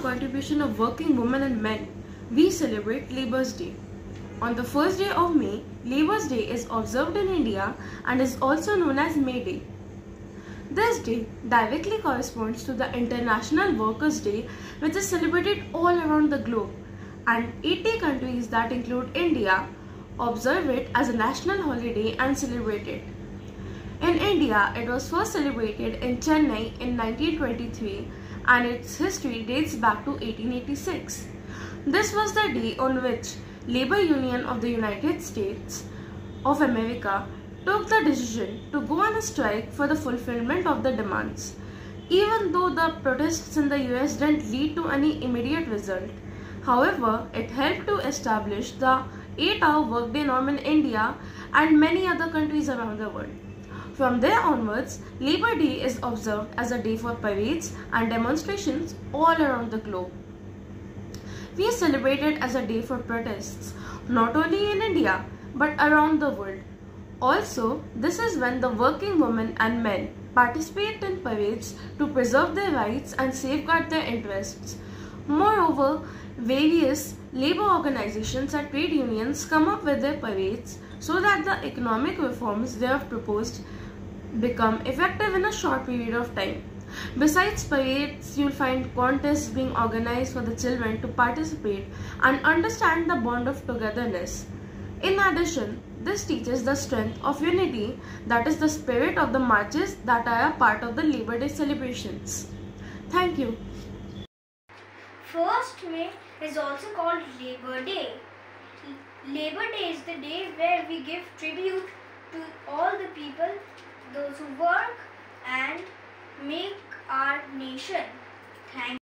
contribution of working women and men, we celebrate Labour's Day. On the first day of May, Labour's Day is observed in India and is also known as May Day. This day directly corresponds to the International Workers' Day, which is celebrated all around the globe, and 80 countries that include India observe it as a national holiday and celebrate it. In India, it was first celebrated in Chennai in 1923 and its history dates back to 1886. This was the day on which Labor Union of the United States of America took the decision to go on a strike for the fulfillment of the demands. Even though the protests in the US didn't lead to any immediate result, however, it helped to establish the 8 hour workday norm in India and many other countries around the world. From there onwards, Labor Day is observed as a day for parades and demonstrations all around the globe. We celebrate it as a day for protests, not only in India but around the world. Also, this is when the working women and men participate in parades to preserve their rights and safeguard their interests. Moreover, various labor organizations and trade unions come up with their parades so that the economic reforms they have proposed become effective in a short period of time. Besides parades, you'll find contests being organized for the children to participate and understand the bond of togetherness. In addition, this teaches the strength of unity, that is the spirit of the marches that are a part of the Labor Day celebrations. Thank you. First May is also called Labor Day. Labor Day is the day where we give tribute to all the people those who work and make our nation. Thank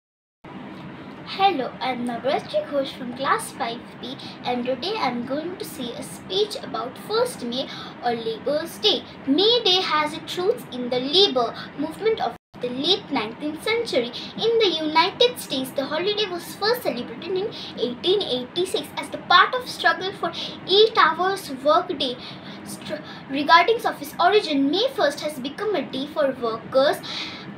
Hello, I'm Navrajji Ghosh from class 5B and today I'm going to say a speech about 1st May or Labour's Day. May Day has its roots in the labor movement of the late 19th century. In the United States, the holiday was first celebrated in 1886 as the part of struggle for 8 hours workday. Regarding of its origin, May 1st has become a day for workers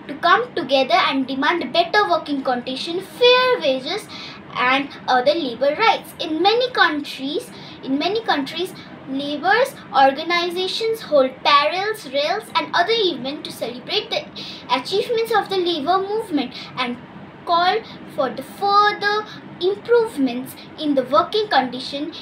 to come together and demand better working conditions, fair wages and other labor rights. In many countries, in many countries, Labor's organizations hold parades, rails and other events to celebrate the achievements of the labor movement and call for the further improvements in the working condition.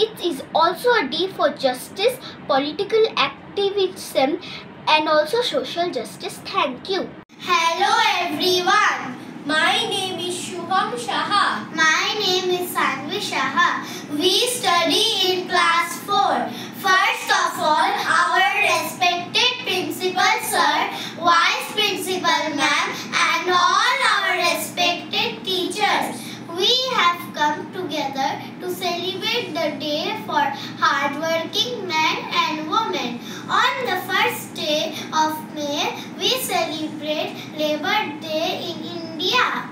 It is also a day for justice, political activism and also social justice. Thank you. Hello everyone. My name is Shubham Shaha. My name is Sanvi Shaha. We study in class 4. First of all, our respected principal sir, vice principal ma'am and all our respected teachers. We have come together to celebrate the day for hardworking men and women. On the first day of May, we celebrate Labor Day in India.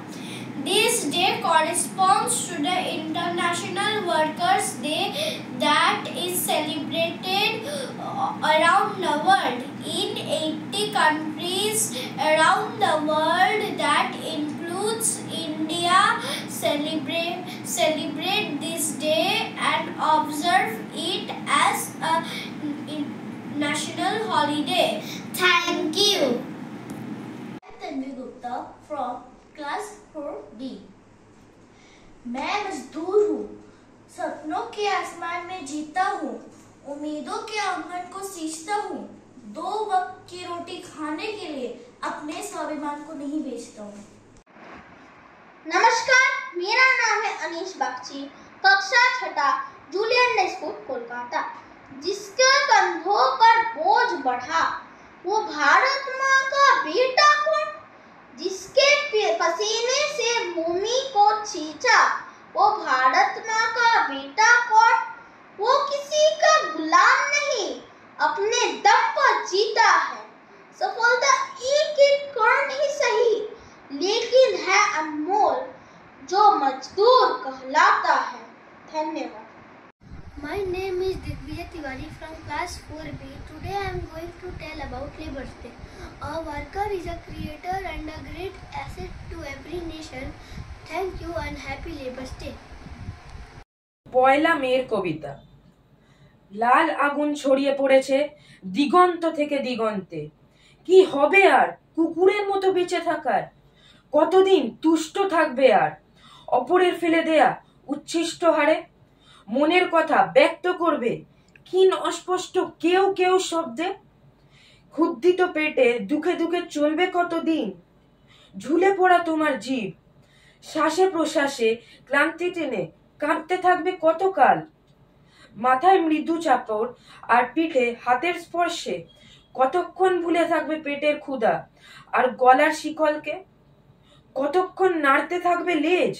This day corresponds to the International Workers' Day that is celebrated around the world. In 80 countries around the world that includes India celebrate, celebrate observe it as a national holiday. Thank you. Tanvi Gupta from class four B मैं मजदूर हूँ। सपनों के आसमान में जीता हूँ। उम्मीदों के आँगन को सींचता हूँ। दो वक्त की रोटी खाने के लिए अपने स्वाभिमान को नहीं बेचता हूँ। नमस्कार मेरा नाम है अनीश बागची कक्षा छठा जूलियन ने इसको कोलकाता, जिसके कंधों पर बोझ बढ़ा। वो भारत माँ का बेटा कौन? जिसके पसीने से भूमि को छींचा, वो भारत माँ का बेटा कौन? वो किसी का गुलाम My name is Digvijay Tiwari from class 4B. Today I am going to tell about Labour Day. A worker is a creator and a great asset to every nation. Thank you and happy Labour Day. পয়লা মেয়ের কবিতা লাল আগুন ছড়িয়ে পড়েছে দিগন্ত থেকে দিগন্তে কি হবে আর কুকুরের মতো বেঁচে থাকার কতদিন তুষ্ট থাকবে আর অপরের ফেলে দেয়া উচ্ছিষ্ট হারে মনের কথা ব্যক্ত করবে। ক্ষীণ অস্পষ্ট কেউ কেউ শব্দে ক্ষুদ্রিত পেটে দুঃখে দুঃখে চলবে কতদিন? ঝুলে পড়া তোমার জীব। শ্বাসে প্রশ্বাসে ক্লান্তি টেনে কাঁপতে থাকবে কতকাল? মাথায় মৃদু চাপড় আর পিঠে হাতের স্পর্শে কতক্ষণ ভুলে থাকবে পেটের ক্ষুধা আর গলার শিকলকে? কতক্ষণ নাড়তে থাকবে লেজ?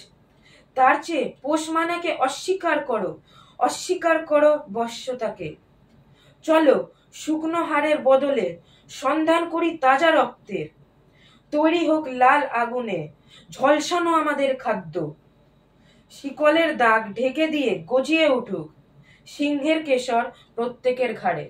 তার চেয়ে পোষ মানাকে অস্বীকার করো অস্বীকার করো বশ্যতাকে চলো শুকনো হাড়ের বদলে সন্ধান করি তাজা রক্তের। তৈরি হোক লাল আগুনে, ঝলসানো আমাদের খাদ্য। শিকলের দাগ ঢেকে দিয়ে গজিয়ে উঠুক সিংহের কেশর প্রত্যেকের ঘাড়ে।